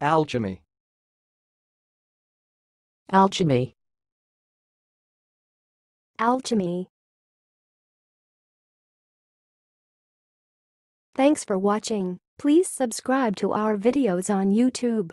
Alchemy. alchemy, Alchemy. Thanks for watching. Please subscribe to our videos on YouTube.